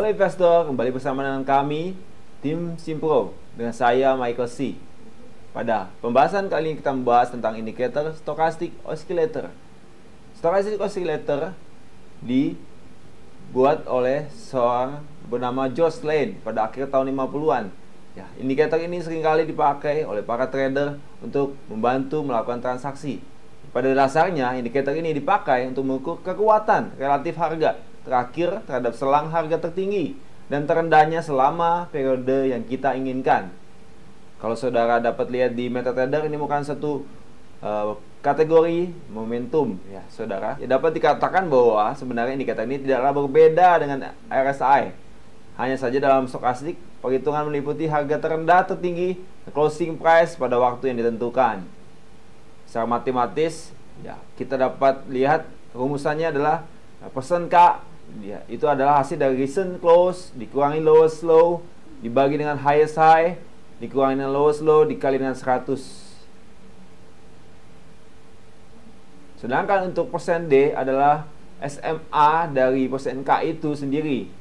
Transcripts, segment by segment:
Halo investor, kembali bersama dengan kami tim Simpro dengan saya Michael C. Pada pembahasan kali ini kita membahas tentang indikator stochastic oscillator. Stochastic oscillator dibuat oleh seorang bernama George Lane pada akhir tahun 50-an. Ya, indikator ini sering kali dipakai oleh para trader untuk membantu melakukan transaksi. Pada dasarnya, indikator ini dipakai untuk mengukur kekuatan relatif harga terakhir terhadap selang harga tertinggi dan terendahnya selama periode yang kita inginkan. Kalau saudara dapat lihat di MetaTrader ini bukan satu uh, kategori momentum ya saudara. Ya dapat dikatakan bahwa sebenarnya indikator ini tidaklah berbeda dengan RSI. Hanya saja dalam stokastik perhitungan meliputi harga terendah tertinggi closing price pada waktu yang ditentukan. Secara matematis ya kita dapat lihat rumusannya adalah persen K ya, itu adalah hasil dari recent close dikurangi lowest low dibagi dengan highest high dikurangi dengan lowest low dikali dengan 100 sedangkan untuk persen D adalah SMA dari persen K itu sendiri.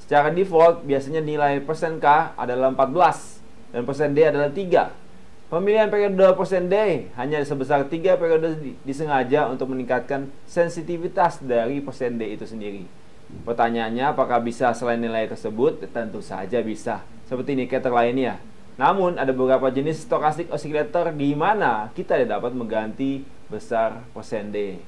Secara default biasanya nilai persen K adalah 14 dan persen D adalah 3 Pemilihan periode persen D hanya sebesar 3 periode disengaja untuk meningkatkan sensitivitas dari persen D itu sendiri. Pertanyaannya apakah bisa selain nilai tersebut? Tentu saja bisa. Seperti indikator lainnya. Namun ada beberapa jenis stokastik oscillator di mana kita dapat mengganti besar persen D.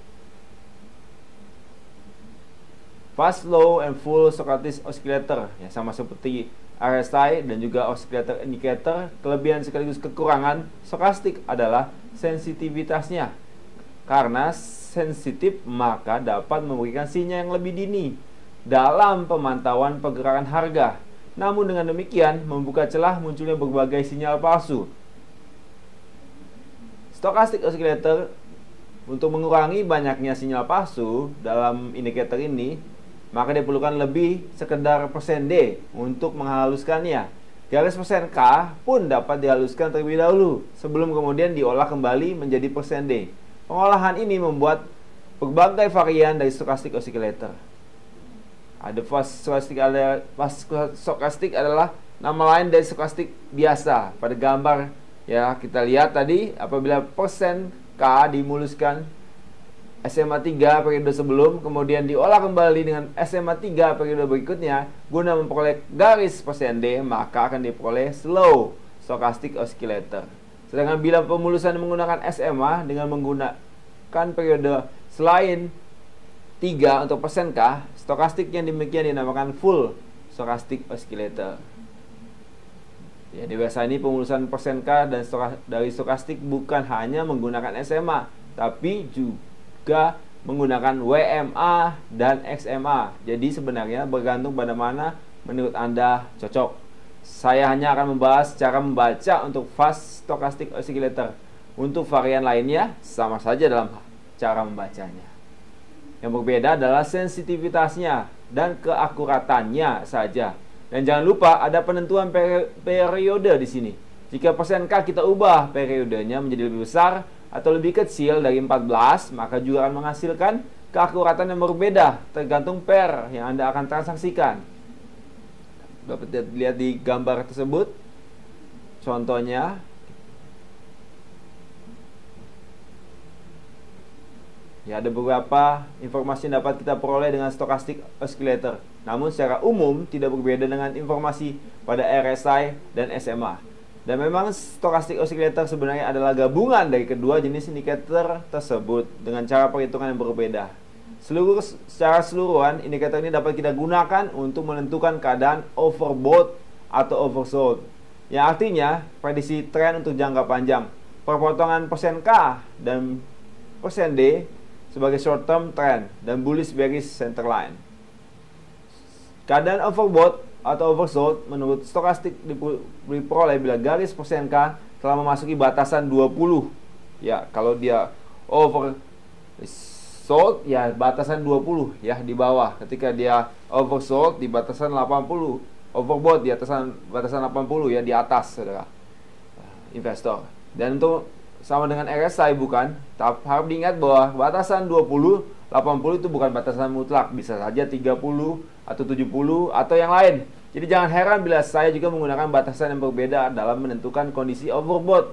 Fast, low, and full stochastic oscillator ya sama seperti RSI dan juga oscillator indicator. Kelebihan sekaligus kekurangan stokastik adalah sensitivitasnya. Karena sensitif maka dapat memberikan sinyal yang lebih dini dalam pemantauan pergerakan harga. Namun dengan demikian membuka celah munculnya berbagai sinyal palsu. Stochastic oscillator untuk mengurangi banyaknya sinyal palsu dalam indikator ini, maka diperlukan lebih sekedar persen D untuk menghaluskannya. Garis persen K pun dapat dihaluskan terlebih dahulu sebelum kemudian diolah kembali menjadi persen D. Pengolahan ini membuat berbagai varian dari stochastic oscillator. Ada fast stochastic ada fast stochastic adalah nama lain dari stochastic biasa. Pada gambar ya kita lihat tadi apabila persen K dimuluskan SMA 3 periode sebelum kemudian diolah kembali dengan SMA 3 periode berikutnya guna memperoleh garis persen D maka akan diperoleh slow stochastic oscillator. Sedangkan bila pemulusan menggunakan SMA dengan menggunakan periode selain 3 untuk persen K, stokastik yang demikian dinamakan full stokastik oscillator. Ya, di biasa ini pemulusan persen K dan dari stokastik bukan hanya menggunakan SMA, tapi juga menggunakan WMA dan XMA. Jadi sebenarnya bergantung pada mana menurut Anda cocok. Saya hanya akan membahas cara membaca untuk fast stochastic oscillator. Untuk varian lainnya sama saja dalam cara membacanya. Yang berbeda adalah sensitivitasnya dan keakuratannya saja. Dan jangan lupa ada penentuan peri periode di sini. Jika persen K kita ubah periodenya menjadi lebih besar atau lebih kecil dari 14, maka juga akan menghasilkan keakuratan yang berbeda tergantung per yang Anda akan transaksikan. Dapat lihat di gambar tersebut. Contohnya, Ya, ada beberapa informasi yang dapat kita peroleh dengan stochastic oscillator. Namun secara umum tidak berbeda dengan informasi pada RSI dan SMA. Dan memang stochastic oscillator sebenarnya adalah gabungan dari kedua jenis indikator tersebut dengan cara perhitungan yang berbeda. Seluruh secara seluruhan indikator ini dapat kita gunakan untuk menentukan keadaan overbought atau oversold. Yang artinya prediksi tren untuk jangka panjang. Perpotongan persen K dan persen D sebagai short term trend dan bullish bearish center line. Keadaan overbought atau oversold menurut stokastik diperoleh bila garis persen K telah memasuki batasan 20. Ya, kalau dia over sold ya batasan 20 ya di bawah. Ketika dia oversold di batasan 80, overbought di atasan batasan 80 ya di atas Saudara. Investor. Dan untuk sama dengan RSI bukan? Tapi harap diingat bahwa batasan 20 80 itu bukan batasan mutlak, bisa saja 30 atau 70 atau yang lain. Jadi jangan heran bila saya juga menggunakan batasan yang berbeda dalam menentukan kondisi overbought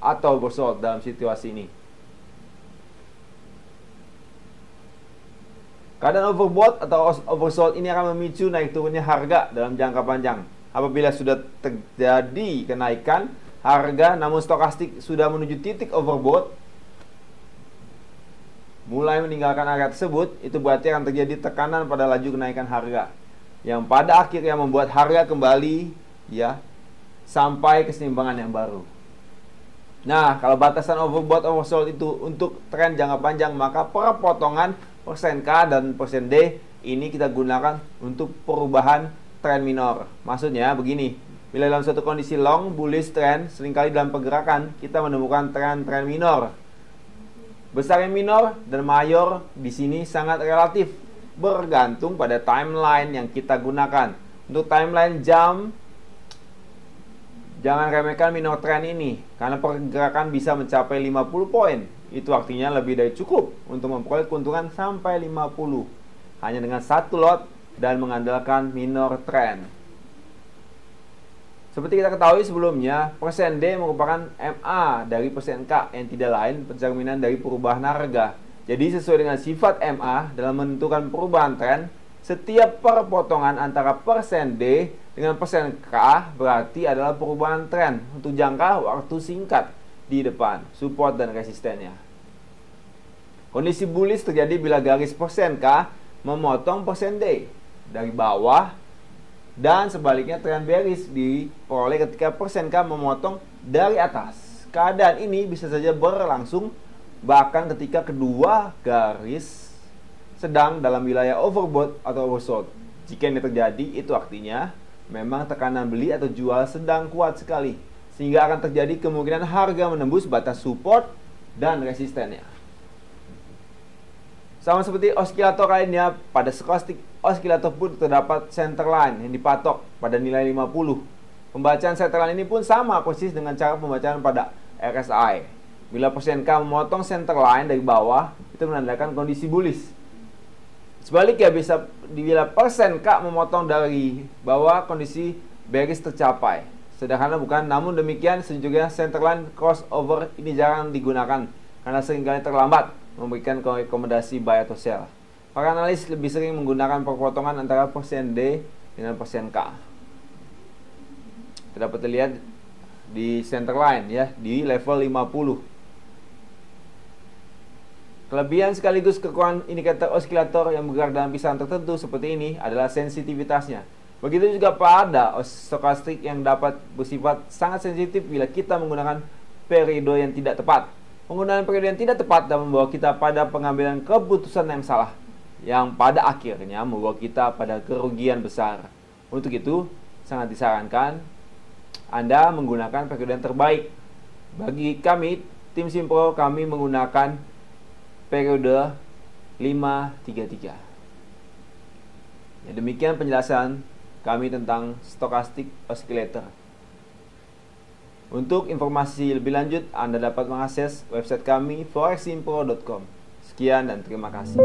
atau oversold dalam situasi ini. Keadaan overbought atau oversold ini akan memicu naik turunnya harga dalam jangka panjang. Apabila sudah terjadi kenaikan harga namun stokastik sudah menuju titik overbought, mulai meninggalkan area tersebut, itu berarti akan terjadi tekanan pada laju kenaikan harga yang pada akhirnya membuat harga kembali ya sampai keseimbangan yang baru. Nah, kalau batasan overbought oversold itu untuk tren jangka panjang, maka per potongan persen K dan persen D ini kita gunakan untuk perubahan tren minor. Maksudnya begini, bila dalam suatu kondisi long bullish trend, sering kali dalam pergerakan kita menemukan tren-tren minor Besar yang minor dan mayor di sini sangat relatif bergantung pada timeline yang kita gunakan. Untuk timeline jam jangan remehkan minor trend ini karena pergerakan bisa mencapai 50 poin. Itu artinya lebih dari cukup untuk memperoleh keuntungan sampai 50 hanya dengan satu lot dan mengandalkan minor trend. Seperti kita ketahui sebelumnya, persen D merupakan MA dari persen K yang tidak lain pencerminan dari perubahan harga. Jadi sesuai dengan sifat MA dalam menentukan perubahan tren, setiap perpotongan antara persen D dengan persen K berarti adalah perubahan tren untuk jangka waktu singkat di depan, support dan resistennya. Kondisi bullish terjadi bila garis persen K memotong persen D dari bawah dan sebaliknya tren bearish diperoleh ketika persen K memotong dari atas. Keadaan ini bisa saja berlangsung bahkan ketika kedua garis sedang dalam wilayah overbought atau oversold. Jika ini terjadi, itu artinya memang tekanan beli atau jual sedang kuat sekali. Sehingga akan terjadi kemungkinan harga menembus batas support dan resistennya. Sama seperti osilator lainnya, pada skostik Oscillator pun terdapat center line yang dipatok pada nilai 50. Pembacaan center line ini pun sama persis dengan cara pembacaan pada RSI. Bila persen K memotong center line dari bawah, itu menandakan kondisi bullish. Sebaliknya bisa bila persen K memotong dari bawah, kondisi bearish tercapai. Sederhana bukan, namun demikian sejujurnya center line crossover ini jarang digunakan karena sering kali terlambat memberikan rekomendasi buy atau sell. Para analis lebih sering menggunakan perpotongan antara persen D dengan persen K. Dapat lihat di center line ya, di level 50. Kelebihan sekaligus kekurangan indikator osilator yang bergerak dalam pisahan tertentu seperti ini adalah sensitivitasnya. Begitu juga pada stokastik yang dapat bersifat sangat sensitif bila kita menggunakan periode yang tidak tepat. Penggunaan periode yang tidak tepat dapat membawa kita pada pengambilan keputusan yang salah yang pada akhirnya membawa kita pada kerugian besar. Untuk itu, sangat disarankan Anda menggunakan periode yang terbaik. Bagi kami, tim Simpro, kami menggunakan periode 533. Ya, demikian penjelasan kami tentang stochastic oscillator. Untuk informasi lebih lanjut, Anda dapat mengakses website kami foreximpro.com. Sekian dan terima kasih.